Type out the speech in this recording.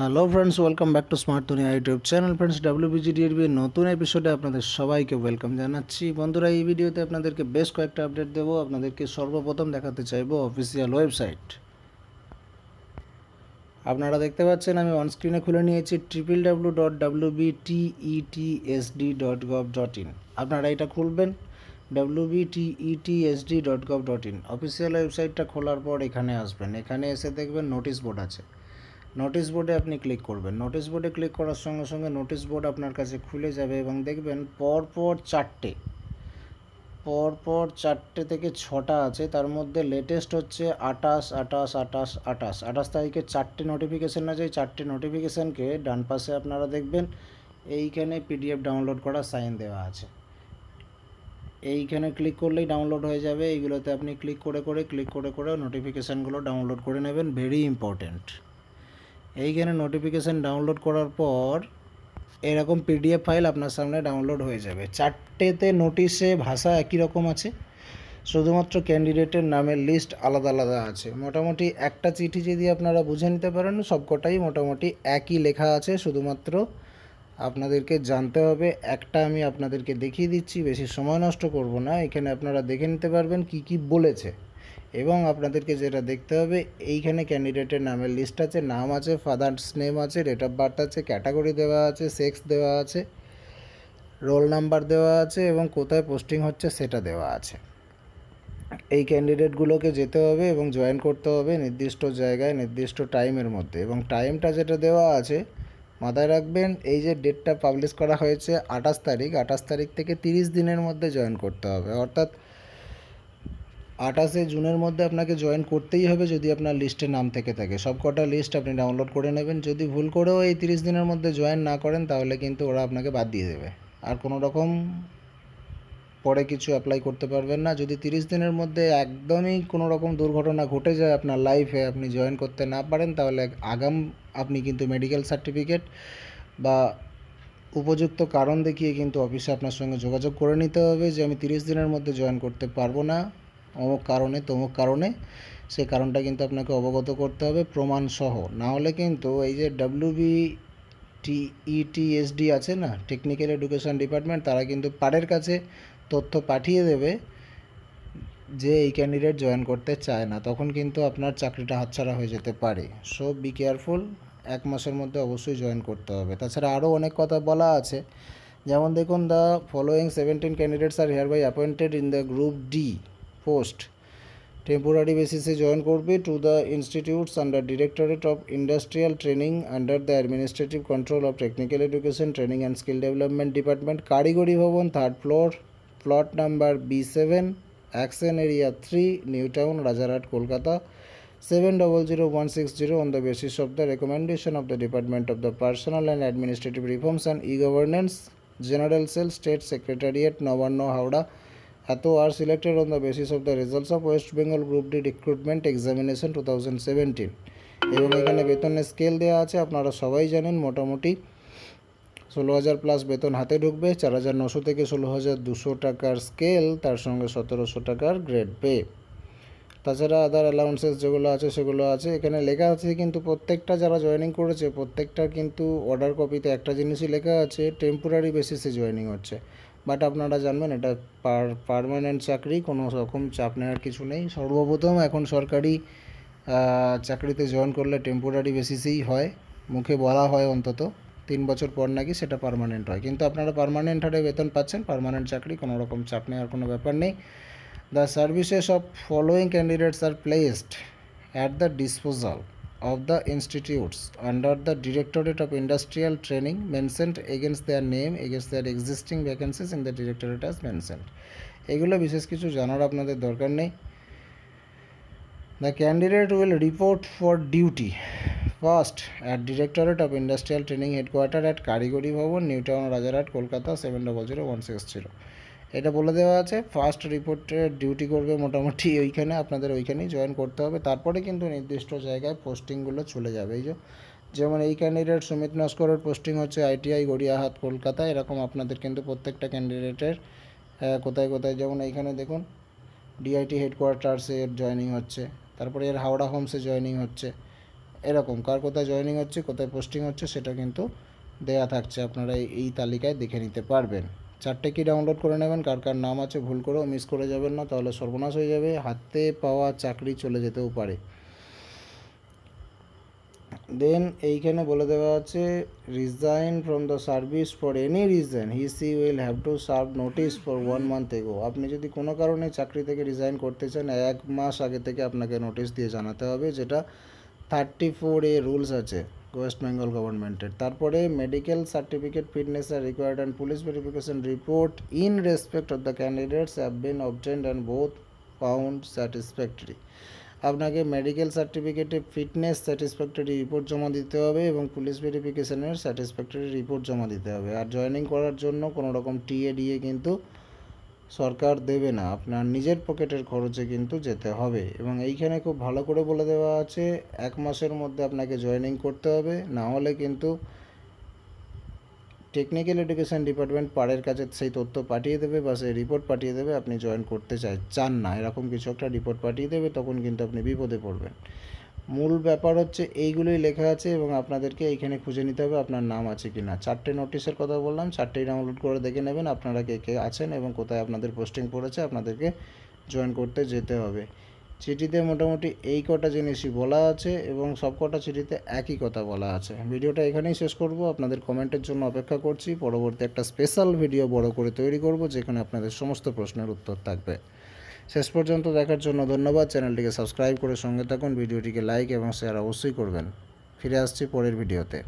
Hello friends welcome back to smart Duniya YouTube channel friends ডাব্লিউবিজিডিএর নতুন এপিসোডে আপনাদের সবাইকে ওয়েলকাম জানাচ্ছি। বন্ধুরা, এই ভিডিওতে আপনাদেরকে বেশ কয়েকটা আপডেট দেবো। আপনাদেরকে সর্বপ্রথম দেখাতে চাইব অফিসিয়াল ওয়েবসাইট আপনারা দেখতে পাচ্ছেন, আমি অনস্ক্রিনে খুলে নিয়েছি triple W dot W B TETSD dot gov dot in আপনারা এটা খুলবেন W B TETSD dot gov dot in official ওয়েবসাইটটা খোলার পর এখানে আসবেন। এখানে এসে দেখবেন নোটিশ বোর্ড আছে। নোটিশ বোর্ডে আপনি ক্লিক করবেন। নোটিশ বোর্ডে ক্লিক করার সঙ্গে সঙ্গে নোটিশ বোর্ড আপনার কাছে খুলে যাবে এবং দেখবেন পরপর চারটে পরপর চারটে থেকে ছটা আছে। তার মধ্যে লেটেস্ট হচ্ছে আটাশ আটাশ আটাশ আটাশ আটাশ তারিখে চারটে নোটিফিকেশান আছে। এই চারটে নোটিফিকেশানকে ডান পাশে আপনারা দেখবেন, এইখানে পিডিএফ ডাউনলোড করা সাইন দেওয়া আছে। এইখানে ক্লিক করলেই ডাউনলোড হয়ে যাবে। এইগুলোতে আপনি ক্লিক করে করে ক্লিক করে করে নোটিফিকেশানগুলো ডাউনলোড করে নেবেন। ভেরি ইম্পর্ট্যান্ট এইখানে নোটিফিকেশান ডাউনলোড করার পর এরকম পিডিএফ ফাইল আপনার সামনে ডাউনলোড হয়ে যাবে। চারটেতে নোটিশে ভাষা একই রকম আছে, শুধুমাত্র ক্যান্ডিডেটের নামের লিস্ট আলাদা আলাদা আছে। মোটামুটি একটা চিঠি যদি আপনারা বুঝে নিতে পারেন, সবকটাই মোটামুটি একই লেখা আছে, শুধুমাত্র আপনাদেরকে জানতে হবে, একটা আমি আপনাদেরকে দেখিয়ে দিচ্ছি, বেশি সময় নষ্ট করব না। এখানে আপনারা দেখে নিতে পারবেন কি কি বলেছে। এবং আপনাদেরকে যেটা দেখতে হবে, এইখানে ক্যান্ডিডেটের নামের লিস্ট আছে, নাম আছে ফাদার্স নেম আছে ডেট অফ বার্থ আছে ক্যাটাগরি দেওয়া আছে সেক্স দেওয়া আছে রোল নাম্বার দেওয়া আছে এবং কোথায় পোস্টিং হচ্ছে সেটা দেওয়া আছে। এই ক্যান্ডিডেটগুলোকে যেতে হবে এবং জয়েন করতে হবে নির্দিষ্ট জায়গায়, নির্দিষ্ট টাইমের মধ্যে এবং টাইমটা যেটা দেওয়া আছে, মাথায় রাখবেন, এই যে ডেটটা পাবলিশ করা হয়েছে আঠাশ তারিখ আঠাশ তারিখ থেকে তিরিশ দিনের মধ্যে জয়েন করতে হবে। অর্থাৎ আঠাশে জুনের মধ্যে আপনাকে জয়েন করতেই হবে যদি আপনার লিস্টে নাম থেকে থাকে। সব কটা লিস্ট আপনি ডাউনলোড করে নেবেন। যদি ভুল করেও এই তিরিশ দিনের মধ্যে জয়েন না করেন, তাহলে কিন্তু ওরা আপনাকে বাদ দিয়ে দেবে। আর কোনো রকম পরে কিছু অ্যাপ্লাই করতে পারবেন না। যদি তিরিশ দিনের মধ্যে একদমই কোনো রকম দুর্ঘটনা ঘটে যায় আপনার লাইফে আপনি জয়েন করতে না পারেন, তাহলে আগাম আপনি কিন্তু মেডিকেল সার্টিফিকেট বা উপযুক্ত কারণ দেখিয়ে কিন্তু অফিসে আপনার সঙ্গে যোগাযোগ করে নিতে হবে যে আমি তিরিশ দিনের মধ্যে জয়েন করতে পারব না। অমুক কারণে, তমুক কারণে সেই কারণটা কিন্তু আপনাকে অবগত করতে হবে প্রমাণ সহ না হলে কিন্তু এই যে ডাব্লিউবি টিইটিএসডি আছে না টেকনিক্যাল এডুকেশন ডিপার্টমেন্ট তারা কিন্তু পারের কাছে তথ্য পাঠিয়ে দেবে যে এই ক্যান্ডিডেট জয়েন করতে চায় না। তখন কিন্তু আপনার চাকরিটা হাতছাড়া হয়ে যেতে পারে। সো বি কেয়ারফুল এক মাসের মধ্যে অবশ্যই জয়েন করতে হবে। তাছাড়া আরও অনেক কথা বলা আছে। যেমন দেখুন the following seventeen candidates are hereby appointed in the group D post. Temporary বেসিসে জয়েন করবে to the institutes under directorate of industrial training under the administrative control of technical education, training and skill development department, Karigari Bhavan, third floor, plot number B seven, action area three, New Town, Rajarhat, Kolkata. Seven double zero one six zero on the basis of the recommendation of the department of the personnel and administrative reforms and e governance, general cell, state secretariat, Nabanna Howrah. Selected on the basis of the results of West Bengal group D recruitment examination two thousand seventeen এবং এখানে বেতনের scale দেওয়া আছে, আপনারা সবাই জানেন, মোটামুটি ষোলো হাজার প্লাস বেতন হাতে ঢুকবে, চার হাজার নশো থেকে ষোলো হাজার দুশো টাকার স্কেল তার সঙ্গে সতেরোশো টাকার গ্রেড পে তাছাড়া আদার অ্যালাউন্সেস যেগুলো আছে, সেগুলো আছে। এখানে লেখা আছে কিন্তু প্রত্যেকটা যারা জয়েনিং করেছে প্রত্যেকটা কিন্তু অর্ডার কপিতে একটা জিনিসই লেখা আছে টেম্পোরারি বেসিসে জয়েনিং হচ্ছে। বাট আপনারা জানবেন, এটা পার পারমানেন্ট চাকরি, কোনো রকম চাপ নেওয়ার কিছু নেই। সর্বপ্রথম এখন সরকারি চাকরিতে জয়েন করলে টেম্পোরারি বেসিসেই হয়। মুখে বলা হয় অন্তত, তিন বছর পর নাকি সেটা পারমানেন্ট হয়। কিন্তু আপনারা পারমানেন্ট হারে বেতন পাচ্ছেন পারমানেন্ট চাকরি, কোনো রকম চাপ নেওয়ার কোনো ব্যাপার নেই। The services of following candidates are placed at the disposal of the institutes under the Directorate of Industrial Training mentioned against their name, against their existing vacancies in the directorate as mentioned. এগুলো বিশেষ কিছু জানার আপনাদের দরকার নেই। The candidate will report for duty first at directorate of industrial training headquarter at Karigari Bhavan New Town Rajarhat Kolkata seven double zero one six zero এটা বলে দেওয়া আছে ফার্স্ট রিপোর্টের ডিউটি করবে মোটামুটি ওইখানে, আপনাদের ওইখানেই জয়েন করতে হবে। তারপরে কিন্তু নির্দিষ্ট জায়গায় পোস্টিংগুলো চলে যাবে। এই যে, যেমন এই ক্যান্ডিডেট সুমিত নস্করের পোস্টিং হচ্ছে আইটিআই গড়িয়াহাট, কলকাতা, এরকম আপনাদের কিন্তু প্রত্যেকটা ক্যান্ডিডেটের কোথায় কোথায়, যেমন এইখানে দেখুন ডিআইটি হেডকোয়ার্টার্সে এর জয়নিং হচ্ছে, তারপরে এর হাওড়া হোমসে জয়নিং হচ্ছে, এরকম, কার কোথায় জয়েনিং হচ্ছে, কোথায় পোস্টিং হচ্ছে, সেটা কিন্তু দেয়া থাকছে, আপনারা এই তালিকায় দেখে নিতে পারবেন। চারটে কি ডাউনলোড করে নেবেন। কার কার নাম আছে ভুল করেও মিস করে যাবেন না, তাহলে সর্বনাশ হয়ে যাবে। হাতে পাওয়া চাকরি চলে যেতেও পারে। দেন এইখানে বলে দেওয়া আছে resign from the service for any reason he she will have to serve notice for one month ago আপনি যদি কোনো কারণে চাকরি থেকে রিজাইন করতে চান, এক মাস আগে থেকে আপনাকে নোটিশ দিয়ে জানাতে হবে, যেটা থার্টি ফোর এ রুলস আছে। ওয়েস্ট বেঙ্গল গভর্নমেন্টের তারপরে medical certificate fitness R required and police verification report in respect of the candidates have been obtained and both found satisfactory আপনাকে মেডিকেল সার্টিফিকেটে ফিটনেস স্যাটিসফ্যাক্টরি রিপোর্ট জমা দিতে হবে এবং পুলিশ ভেরিফিকেশনের স্যাটিসফ্যাক্টরি রিপোর্ট জমা দিতে হবে। আর জয়েনিং করার জন্য কোনো রকম টিএ ডিএ কিন্তু সরকার দেবে না। আপনার নিজের পকেটের খরচে কিন্তু যেতে হবে। এবং এইখানে খুব ভালো করে বলে দেওয়া আছে, এক মাসের মধ্যে আপনাকে জয়েনিং করতে হবে। না হলে কিন্তু টেকনিক্যাল এডুকেশন ডিপার্টমেন্ট পাড়ের কাছে সেই তথ্য পাঠিয়ে দেবে বা সেই রিপোর্ট পাঠিয়ে দেবে, আপনি জয়েন করতে চাই, চান না। এরকম কিছু একটা রিপোর্ট পাঠিয়ে দেবে, তখন কিন্তু আপনি বিপদে পড়বেন। মূল ব্যাপার হচ্ছে এইগুলোই লেখা আছে এবং আপনাদেরকে এইখানে খুঁজে নিতে হবে আপনার নাম আছে কি না। চারটে নোটিশের কথা বললাম, চারটেই ডাউনলোড করে দেখে নেবেন আপনারা কে কে আছেন এবং কোথায় আপনাদের পোস্টিং পড়েছে, আপনাদেরকে জয়েন করতে যেতে হবে। চিঠিতে মোটামুটি এই কটা জিনিসই বলা আছে এবং সব কটা চিঠিতে একই কথা বলা আছে। ভিডিওটা এখানেই শেষ করব। আপনাদের কমেন্টের জন্য অপেক্ষা করছি। পরবর্তী একটা স্পেশাল ভিডিও বড় করে তৈরি করব, যেখানে আপনাদের সমস্ত প্রশ্নের উত্তর থাকবে। শেষ পর্যন্ত দেখার জন্য ধন্যবাদ। চ্যানেলটিকে সাবস্ক্রাইব করে সঙ্গে থাকুন, ভিডিওটিকে লাইক এবং শেয়ার অবশ্যই করবেন। ফিরে আসছি পরের ভিডিওতে।